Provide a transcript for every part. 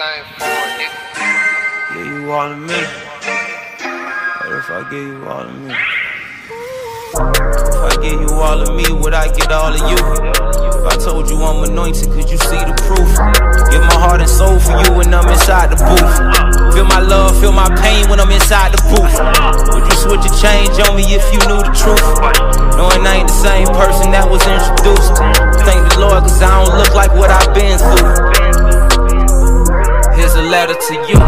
For nigga. give you all of me. What if I give you all of me? If I give you all of me, would I get all of you? If I told you I'm anointed, could you see the proof? Give my heart and soul for you when I'm inside the booth. Feel my love, feel my pain when I'm inside the booth. Would you switch a change on me if you knew the truth? Knowing I ain't the same person that was introduced. Thank the Lord, cause I don't look like what I've been through. A letter to you.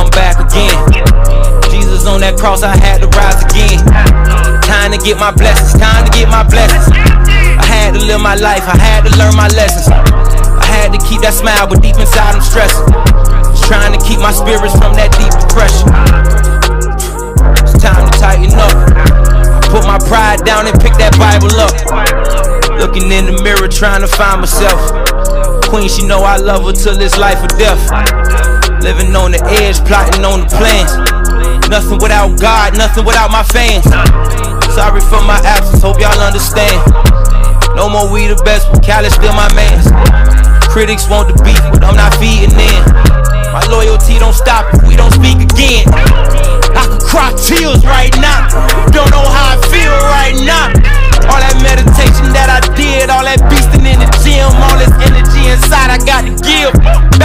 I'm back again. Jesus on that cross, I had to rise again. Time to get my blessings, time to get my blessings. I had to live my life, I had to learn my lessons. I had to keep that smile, but deep inside I'm stressing. Just trying to keep my spirits from that deep depression. It's time to tighten up. I put my pride down and pick that Bible up. Looking in the mirror, trying to find myself. Queen, she know I love her till it's life or death. Living on the edge, plotting on the plans. Nothing without God, nothing without my fans. Sorry for my absence, hope y'all understand. No more we the best, but Khaled still my mans. Critics want the beef, but I'm not feeding in. My loyalty don't stop we don't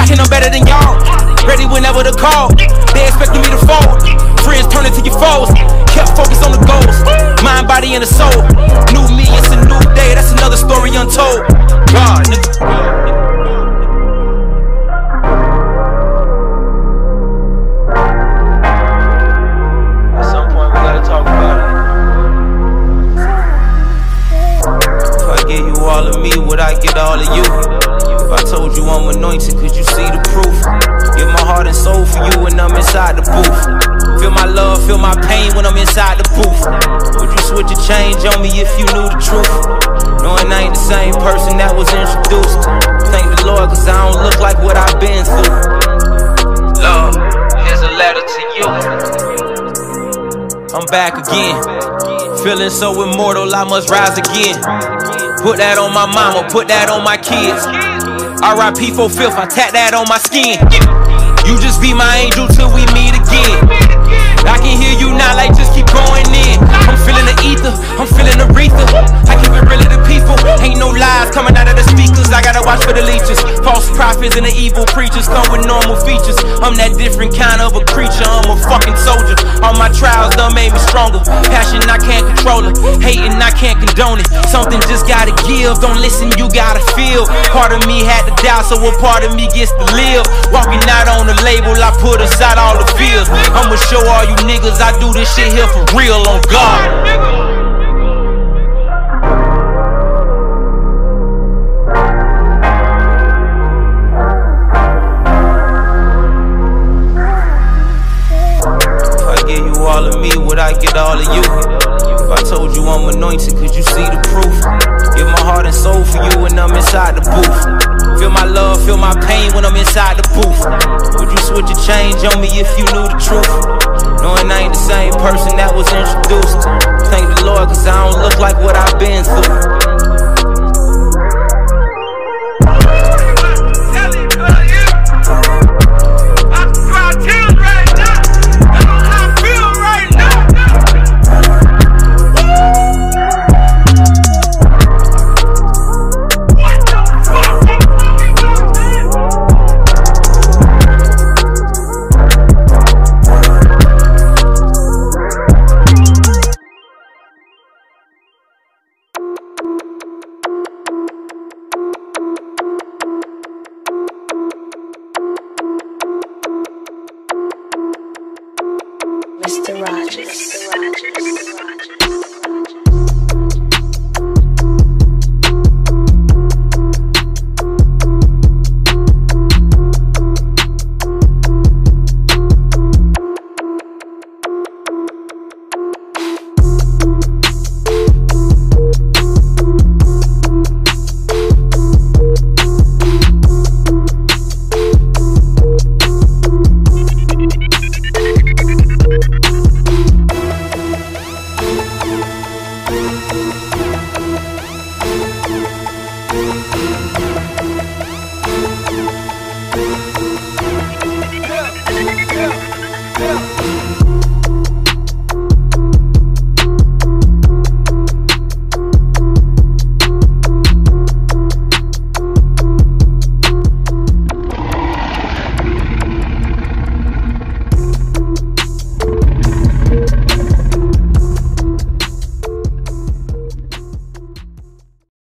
Backing I'm better than y'all. Ready whenever the call. They expecting me to fold. Friends turning to your foes. Kept focused on the goals. Mind, body, and the soul. New me, it's a new day. That's another story untold. God, nigga. At some point, we gotta talk about it. If I give you all of me, would I get all of you? I told you I'm anointed, could you see the proof? Give my heart and soul for you when I'm inside the booth. Feel my love, feel my pain when I'm inside the booth. Would you switch a change on me if you knew the truth? Knowing I ain't the same person that was introduced. Thank the Lord, cause I don't look like what I've been through. Love, here's a letter to you. I'm back again. Feeling so immortal, I must rise again. Put that on my mama, put that on my kids. RIP for filth, I tat that on my skin. You just be my angel till we meet again. I can hear you now, like just keep going in. I'm feeling the ether, I'm feeling the reefer. I keep it real to the people. Ain't no lies coming out of the speakers. I gotta watch for the leeches. False prophets and the evil preachers come with normal features. I'm that different kind of a creature. I'm a fucking soldier. All my trials done made me stronger. Passion I can't. Hating I can't condone it. Something just gotta give. Don't listen, you gotta feel. Part of me had to die, so a part of me gets to live. Walking out on the label, I put aside all the fears. I'ma show all you niggas I do this shit here for real on God. I give you all of me, would I get all of you? If I told you I'm anointed, could you see the proof? Give my heart and soul for you when I'm inside the booth. Feel my love, feel my pain when I'm inside the booth. Would you switch a change on me if you knew the truth? Knowing I ain't the same person that was introduced. Thank the Lord, cause I don't look like what I've been through.